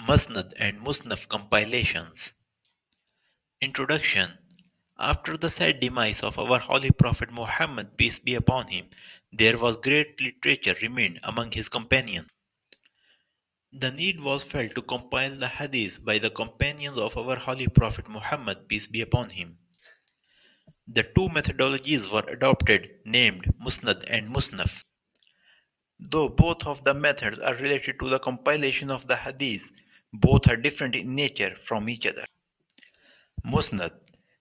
Musnad and Musnaf compilations. Introduction After the sad demise of our Holy Prophet Muhammad, peace be upon him, there was great literature remained among his companions. The need was felt to compile the hadith by the companions of our Holy Prophet Muhammad, peace be upon him. The two methodologies were adopted, named Musnad and Musnaf. Though both of the methods are related to the compilation of the hadith, both are different in nature from each other. Musnad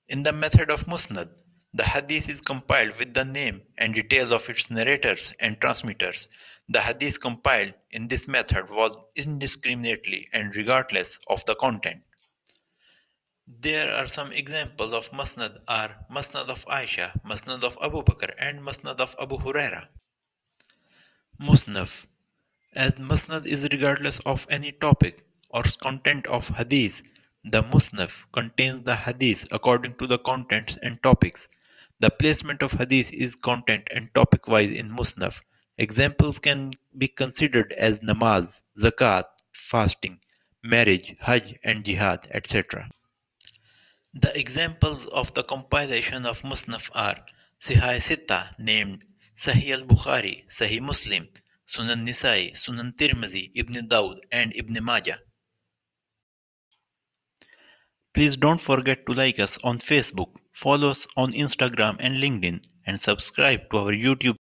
In the method of Musnad, the hadith is compiled with the name and details of its narrators and transmitters. The hadith compiled in this method was indiscriminately and regardless of the content. There are some examples of Musnad are Musnad of Aisha, Musnad of Abu Bakr and Musnad of Abu Huraira. Musnaf As Musnad is regardless of any topic or content of hadith, the Musnaf contains the hadith according to the contents and topics. The placement of hadith is content and topic wise in Musnaf. Examples can be considered as namaz, zakat, fasting, marriage, hajj and jihad, etc. The examples of the compilation of Musnaf are Sihai Sitta named Sahih al-Bukhari, Sahih Muslim, Sunan Nisai, Sunan Tirmizi, Ibn Dawud and Ibn Majah. Please don't forget to like us on Facebook, follow us on Instagram and LinkedIn, and subscribe to our YouTube